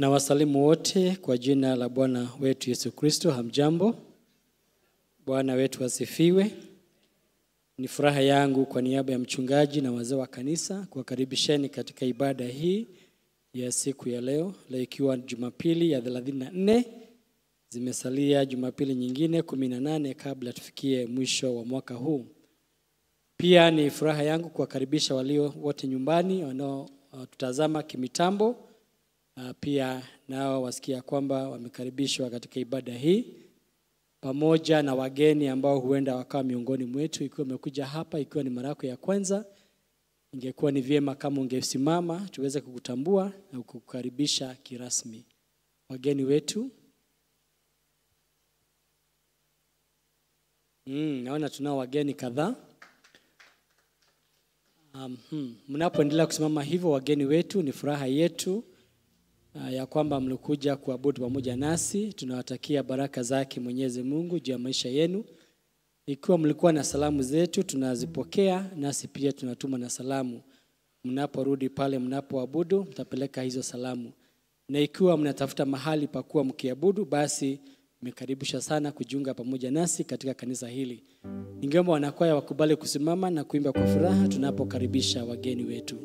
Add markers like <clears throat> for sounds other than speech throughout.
Na wasalimu wote kwa jina la Bwana wetu Yesu Kristo. Hamjambo. Bwana wetu asifiwe. Ni furaha yangu kwa niaba ya mchungaji na wazee wa kanisa kuwakaribisheni katika ibada hii ya siku ya leo, leo ikiwa Jumapili ya 34 zimesalia Jumapili nyingine 18 kabla tufikie mwisho wa mwaka huu. Pia ni furaha yangu kuwakaribisha walio wote nyumbani wanaotutazama kimitambo. Uh, pia nao wasikia kwamba wamekaribishwa katika ibada hii pamoja na wageni ambao huenda wakawa miongoni mwetu. Ikiwa umekuja hapa, ikiwa ni mara yako ya kwanza, ingekuwa ni vyema kama ungesimama tuweze kukutambua na kukukaribisha kirasmi. Wageni wetu mm, naona tunao wageni kadhaa. Um, hmm. Mnapoendelea kusimama hivyo, wageni wetu, ni furaha yetu ya kwamba mlikuja kuabudu pamoja nasi. Tunawatakia baraka zake Mwenyezi Mungu juu ya maisha yenu. Ikiwa mlikuwa na salamu zetu, tunazipokea nasi pia tunatuma na salamu. Mnaporudi pale mnapoabudu, mtapeleka hizo salamu, na ikiwa mnatafuta mahali pa kuwa mkiabudu, basi mmekaribisha sana kujiunga pamoja nasi katika kanisa hili. Ningeomba wanakwaya wakubali kusimama na kuimba kwa furaha tunapokaribisha wageni wetu.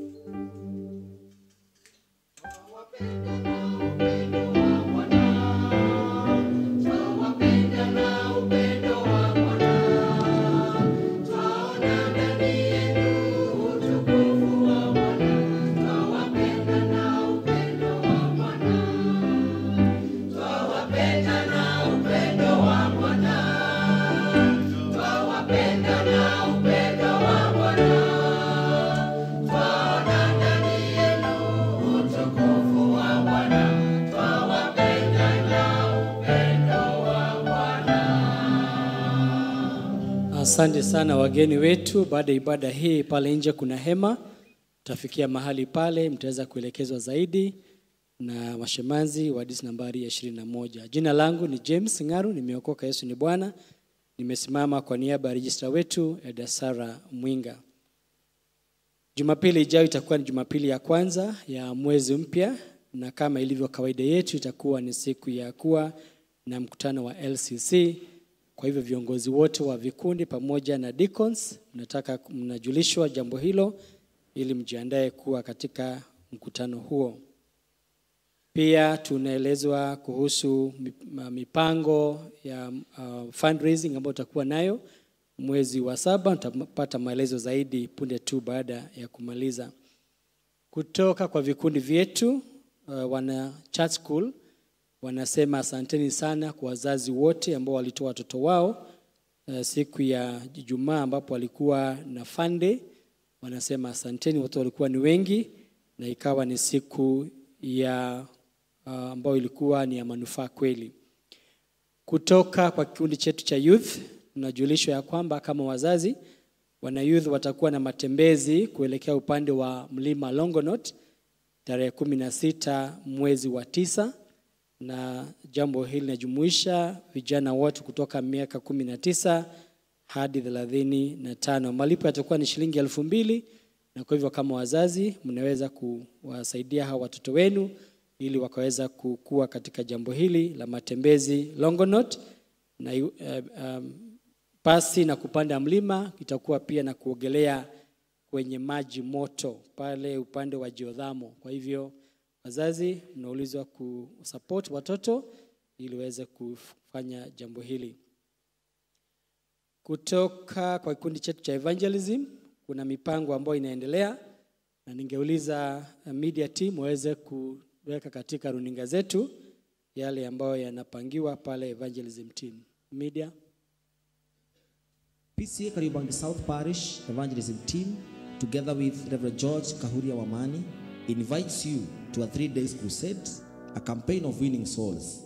Asante sana wageni wetu. Baada ya ibada hii, pale nje kuna hema, tafikia mahali pale, mtaweza kuelekezwa zaidi na washemanzi wa disi nambari ya ishirini na moja. Jina langu ni James Ng'aru, nimeokoka, Yesu ni Bwana. Nimesimama kwa niaba ya rejista wetu Eda Sara Mwinga. Jumapili ijayo itakuwa ni Jumapili ya kwanza ya mwezi mpya, na kama ilivyo kawaida yetu itakuwa ni siku ya kuwa na mkutano wa LCC. Kwa hivyo viongozi wote wa vikundi pamoja na deacons mnataka mnajulishwa jambo hilo ili mjiandae kuwa katika mkutano huo. Pia tunaelezwa kuhusu mipango ya uh, fundraising ambayo tutakuwa nayo mwezi wa saba. Mtapata maelezo zaidi punde tu baada ya kumaliza. Kutoka kwa vikundi vyetu uh, wana church school wanasema asanteni sana kwa wazazi wote ambao walitoa watoto wao uh, siku ya Ijumaa ambapo walikuwa na fande. Wanasema asanteni, watoto walikuwa ni wengi na ikawa ni siku ya uh, ambayo ilikuwa ni ya manufaa kweli. Kutoka kwa kikundi chetu cha youth tunajulishwa ya kwamba kama wazazi wana youth watakuwa na matembezi kuelekea upande wa mlima Longonot tarehe kumi na sita mwezi wa tisa na jambo hili linajumuisha vijana wote kutoka miaka kumi na tisa hadi thelathini na tano. Malipo yatakuwa ni shilingi elfu mbili na kwa hivyo kama wazazi mnaweza kuwasaidia hawa watoto wenu ili wakaweza kukua katika jambo hili la matembezi Longonot na uh, um, pasi na kupanda mlima itakuwa pia na kuogelea kwenye maji moto pale upande wa Jiodhamo. Kwa hivyo wazazi mnaulizwa kusupport watoto ili waweze kufanya jambo hili. Kutoka kwa kikundi chetu cha evangelism kuna mipango ambayo inaendelea, na ningeuliza media team waweze kuweka katika runinga zetu yale ambayo yanapangiwa pale evangelism team. Media. PCA Kariobangi South Parish Evangelism Team, together with Reverend George Kahuria Wamani, invites you to a three days crusade, a campaign of winning souls.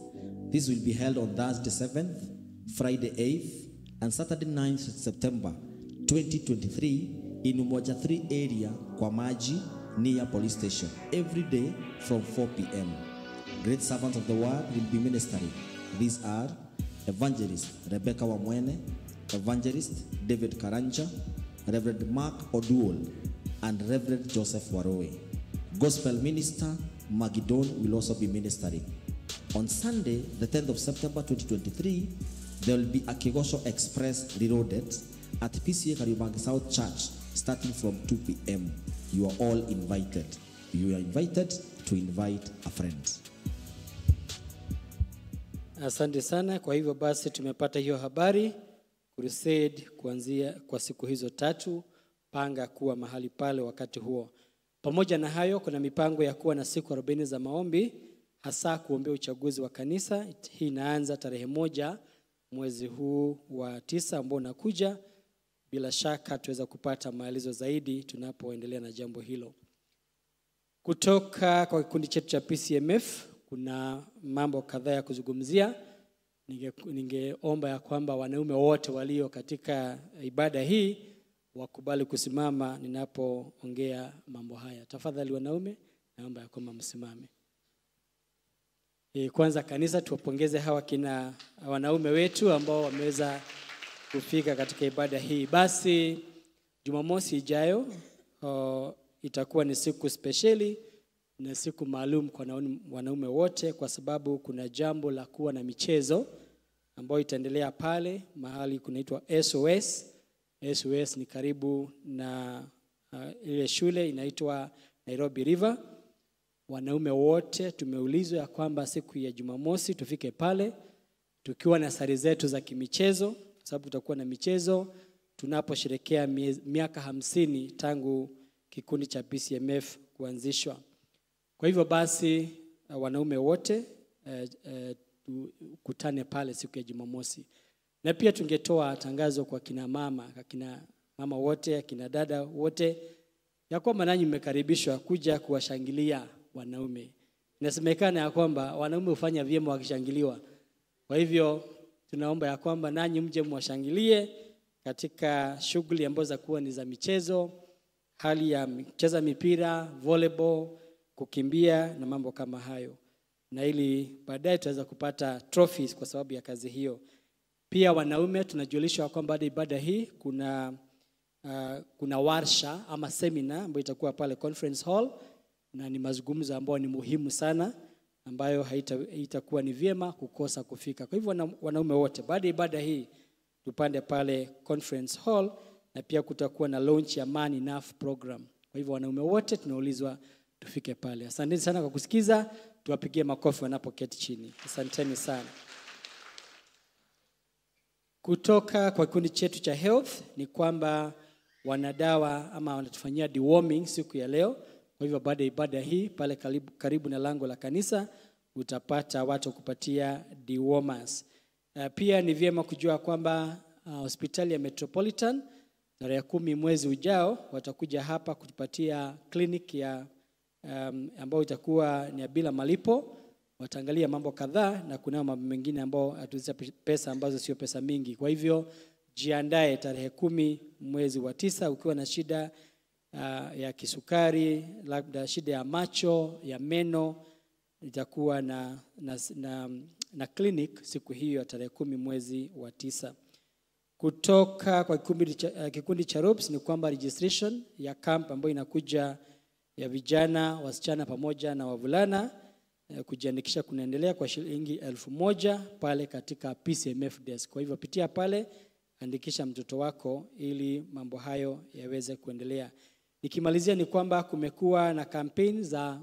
This will be held on Thursday 7th, Friday 8th, and Saturday 9th September 2023 in Umoja 3 area, Kwamaji, near police station, every day from 4 p.m. Great servants of the word will be ministering. These are Evangelist Rebecca Wamwene, Evangelist David Karanja, Reverend Mark Oduol, and Reverend Joseph Waroe. Gospel Minister Magidon will also be ministering. On Sunday, the 10th of September 2023, there will be a Kegosho Express reloaded at PCA Kariobangi South Church starting from 2 p.m. You are all invited. You are invited to invite a friend. Asante sana. Kwa hivyo basi tumepata hiyo habari. Crusade kuanzia kwa siku hizo tatu, panga kuwa mahali pale wakati huo. Pamoja na hayo, kuna mipango ya kuwa na siku 40 za maombi, hasa kuombea uchaguzi wa kanisa. Hii inaanza tarehe moja mwezi huu wa tisa ambao unakuja. Bila shaka tuweza kupata maelezo zaidi tunapoendelea na jambo hilo. Kutoka kwa kikundi chetu cha PCMF kuna mambo kadhaa ya kuzungumzia. Ningeomba Ninge- ya kwamba wanaume wote walio katika ibada hii wakubali kusimama ninapoongea mambo haya. Tafadhali wanaume, naomba ya kwamba msimame. E, kwanza kanisa tuwapongeze hawa kina wanaume wetu ambao wameweza kufika katika ibada hii. Basi Jumamosi ijayo o, itakuwa ni siku spesheli na siku maalum kwa wanaume- wote, kwa sababu kuna jambo la kuwa na michezo ambayo itaendelea pale mahali kunaitwa SOS. SOS ni karibu na uh, ile shule inaitwa Nairobi River. Wanaume wote tumeulizwa ya kwamba siku ya Jumamosi tufike pale tukiwa na sare zetu za kimichezo, kwa sababu tutakuwa na michezo tunaposherekea miaka hamsini tangu kikundi cha PCMF kuanzishwa. Kwa hivyo basi, uh, wanaume wote eh, eh, tukutane pale siku ya Jumamosi, na pia tungetoa tangazo kwa kina mama, kwa kina mama wote, kina dada wote, ya kwamba nanyi mmekaribishwa kuja kuwashangilia wanaume. Inasemekana ya kwamba wanaume hufanya vyema wakishangiliwa. Kwa hivyo tunaomba ya kwamba nanyi mje mwashangilie katika shughuli ambazo za kuwa ni za michezo, hali ya kucheza mipira, volleyball, kukimbia na mambo kama hayo, na ili baadaye tutaweza kupata trophies kwa sababu ya kazi hiyo. Pia wanaume tunajulishwa kwamba baada ibada hii kuna uh, kuna warsha ama semina ambayo itakuwa pale conference hall, na ni mazungumzo ambayo ni muhimu sana ambayo haita- haitakuwa ni vyema kukosa kufika. Kwa hivyo wanaume wote, baada ya ibada hii tupande pale conference hall, na pia kutakuwa na launch ya Man Enough program. Kwa hivyo wanaume wote tunaulizwa tufike pale. Asanteni sana kwa kusikiza, tuwapigie makofi wanapoketi chini. Asanteni sana. Kutoka kwa kikundi chetu cha health ni kwamba wanadawa ama wanatufanyia deworming siku ya leo. Kwa hivyo baada ya ibada hii pale karibu, karibu na lango la kanisa utapata watu wa kupatia dewormers. Uh, pia ni vyema kujua kwamba uh, hospitali ya Metropolitan tarehe kumi mwezi ujao watakuja hapa kutupatia clinic ya um, ambayo itakuwa ni bila malipo. Wataangalia mambo kadhaa na kunao mambo mengine ambao hatuza pesa ambazo sio pesa mingi. Kwa hivyo jiandae tarehe kumi mwezi wa tisa ukiwa na shida uh, ya kisukari, labda shida ya macho, ya meno, itakuwa na, na, na, na clinic siku hiyo ya tarehe kumi mwezi wa tisa. Kutoka kwa kikundi cha, uh, kikundi cha ROPS ni kwamba registration ya camp ambayo inakuja ya vijana, wasichana pamoja na wavulana eh, kujiandikisha kunaendelea kwa shilingi elfu moja pale katika PCMF desk. Kwa hivyo pitia pale, andikisha mtoto wako ili mambo hayo yaweze kuendelea. Nikimalizia ni kwamba kumekuwa na kampeni za,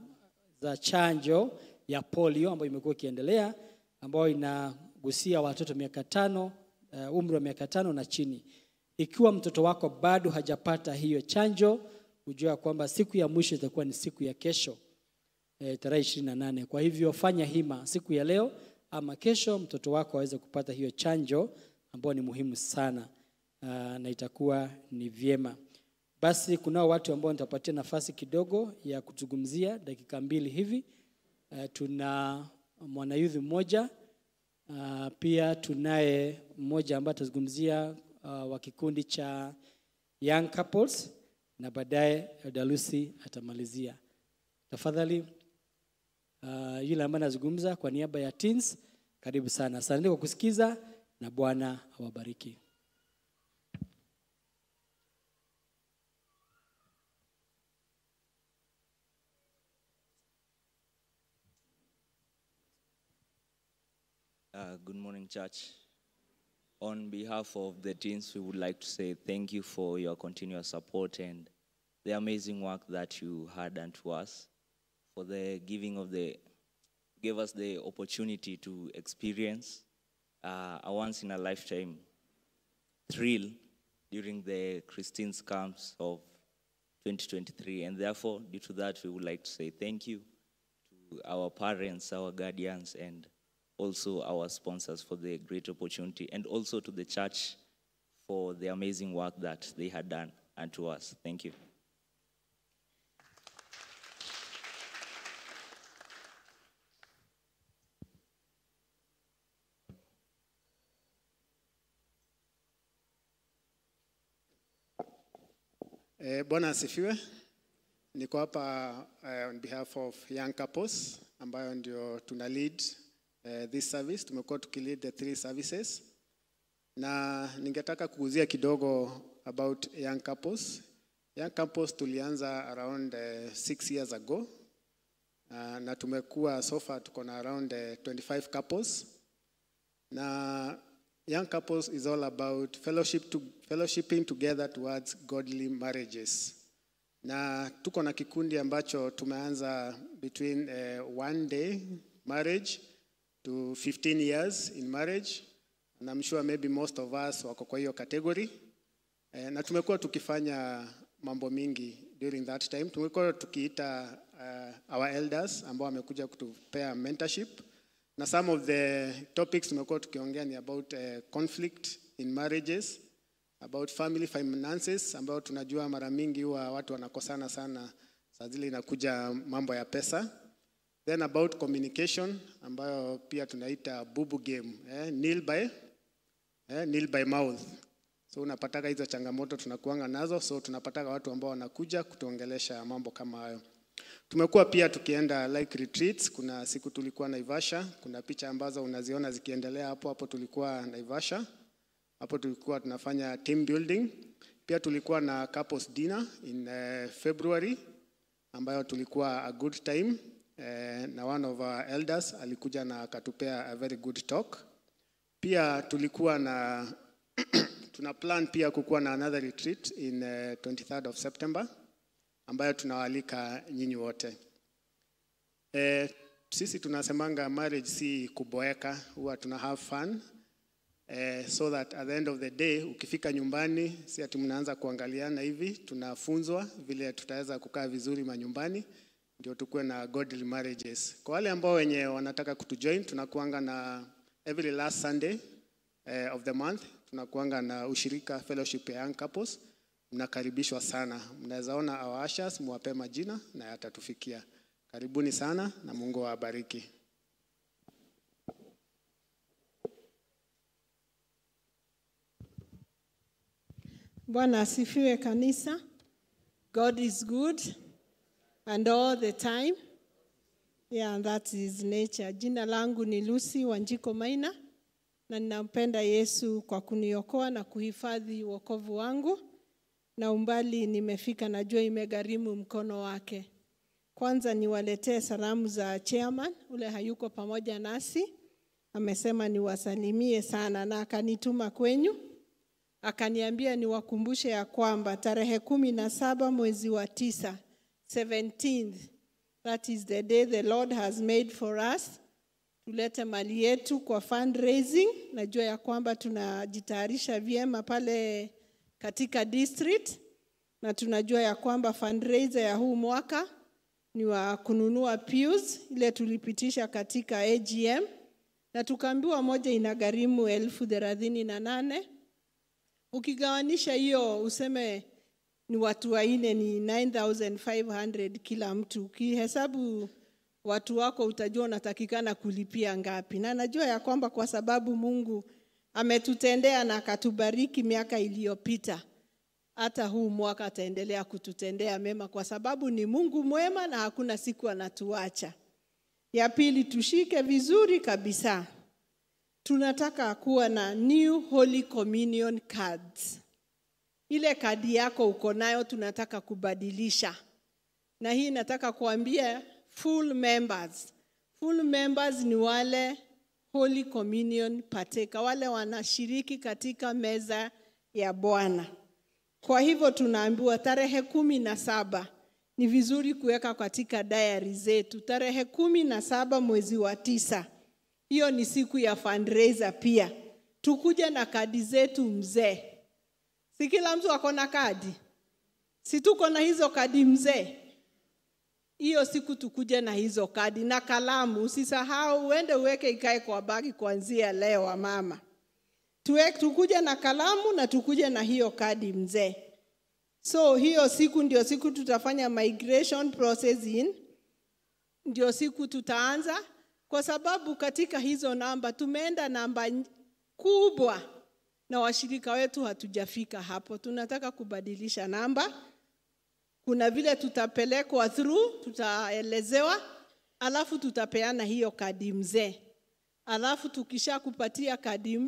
za chanjo ya polio ambayo imekuwa ikiendelea ambayo inagusia watoto miaka tano uh, umri wa miaka tano na chini. Ikiwa mtoto wako bado hajapata hiyo chanjo, hujua kwamba siku ya mwisho itakuwa ni siku ya kesho e, tarehe ishirini na nane. Kwa hivyo fanya hima siku ya leo ama kesho, mtoto wako aweze kupata hiyo chanjo ambayo ni muhimu sana aa, na itakuwa ni vyema. Basi kunao watu ambao nitapatia nafasi kidogo ya kuzungumzia dakika mbili hivi. Uh, tuna mwanayudhi mmoja uh, pia tunaye mmoja ambaye atazungumzia uh, wa kikundi cha young couples na baadaye Dalusi atamalizia. Tafadhali Ah, yule ambaye anazungumza kwa niaba ya teens. Karibu sana, asante kwa kusikiza na Bwana awabariki. Uh, good morning, church. On behalf of the teens, we would like to say thank you for your continuous support and the amazing work that you had done to us. For the giving of the, gave us the opportunity to experience uh, a once in a lifetime thrill during the Christine's camps of 2023. And therefore, due to that, we would like to say thank you to our parents, our guardians, and also our sponsors for the great opportunity, and also to the church for the amazing work that they had done and to us. Thank you. Eh, Bwana asifiwe. Niko hapa eh, on behalf of young couples ambayo ndio tuna lead eh, this service. Tumekuwa tukilead the three services, na ningetaka kuguzia kidogo about young couples. Young couples tulianza around eh, six years ago uh, na tumekuwa so far tuko na around eh, 25 couples na young couples is all about fellowship to, fellowshipping together towards godly marriages. Na tuko na kikundi ambacho tumeanza between uh, one day marriage to 15 years in marriage. And I'm sure maybe most of us wako kwa hiyo category. Eh, na tumekuwa tukifanya mambo mingi during that time. Tumekuwa tukiita uh, our elders ambao wamekuja kutupea mentorship na some of the topics tumekuwa tukiongea ni about uh, conflict in marriages about family finances ambao tunajua mara mingi huwa watu wanakosana sana. Saa zile inakuja mambo ya pesa. Then about communication ambayo pia tunaita bubu game eh, nil by eh, nil by mouth. So unapataka hizo changamoto tunakuanga nazo so tunapataka watu ambao wanakuja kutuongelesha mambo kama hayo tumekuwa pia tukienda like retreats. Kuna siku tulikuwa naivasha. Kuna picha ambazo unaziona zikiendelea hapo. Hapo tulikuwa naivasha. Hapo tulikuwa tunafanya team building. Pia tulikuwa na couples dinner in uh, february ambayo tulikuwa a good time. Uh, na one of our elders alikuja na akatupea a very good talk. Pia tulikuwa na <clears throat> tuna plan pia kukuwa na another retreat in uh, 23rd of september ambayo tunawaalika nyinyi wote. E, sisi tunasemanga marriage si kuboeka huwa tuna have fun. Eh, so that at the end of the day ukifika nyumbani si ati mnaanza kuangaliana hivi tunafunzwa vile tutaweza kukaa vizuri manyumbani ndio tukuwe na godly marriages. Kwa wale ambao wenye wanataka kutujoin tunakuanga na every last sunday eh, of the month tunakuanga na ushirika fellowship ya young couples mnakaribishwa sana mnaweza ona our ushers majina na yatatufikia karibuni sana na mungu awabariki Bwana asifiwe kanisa. God is good and all the time. Yeah, that is nature. Jina langu ni Lucy Wanjiko Maina na ninampenda Yesu kwa kuniokoa na kuhifadhi wokovu wangu, na umbali nimefika, najua imegharimu mkono wake. Kwanza niwaletee salamu za chairman, ule hayuko pamoja nasi, amesema niwasalimie sana na akanituma kwenyu akaniambia niwakumbushe ya kwamba tarehe kumi na saba mwezi wa tisa 17th, that is the day the Lord has made for us, tulete mali yetu kwa fundraising. Najua ya kwamba tunajitayarisha vyema pale katika district, na tunajua ya kwamba fundraiser ya huu mwaka ni wa kununua pews ile tulipitisha katika AGM, na tukaambiwa moja inagharimu elfu thelathini na nane. Ukigawanisha hiyo useme ni watu waine ni 9500 kila mtu. Ukihesabu watu wako utajua unatakikana kulipia ngapi. Na najua ya kwamba kwa sababu mungu ametutendea na akatubariki miaka iliyopita. Hata huu mwaka ataendelea kututendea mema kwa sababu ni mungu mwema na hakuna siku anatuacha. Ya pili tushike vizuri kabisa. Tunataka kuwa na new holy communion cards. Ile kadi yako uko nayo tunataka kubadilisha. Na hii nataka kuambia full members. Full members ni wale Holy Communion partaker, wale wanashiriki katika meza ya Bwana. Kwa hivyo tunaambiwa tarehe kumi na saba ni vizuri kuweka katika diary zetu, tarehe kumi na saba mwezi wa tisa. Hiyo ni siku ya fundraiser pia. tukuja na kadi zetu mzee. Si kila mtu ako na kadi? Si tuko na hizo kadi mzee? Hiyo siku tukuje na hizo kadi na kalamu. Usisahau, uende uweke ikae kwa bagi kuanzia leo, wa mama. Tuwe, tukuje na kalamu na tukuje na hiyo kadi mzee. So hiyo siku ndio siku tutafanya migration processing, ndio siku tutaanza, kwa sababu katika hizo namba tumeenda namba kubwa na washirika wetu hatujafika hapo. Tunataka kubadilisha namba. Kuna vile tutapelekwa through, tutaelezewa, alafu tutapeana hiyo kadi mzee, alafu tukisha kupatia kadi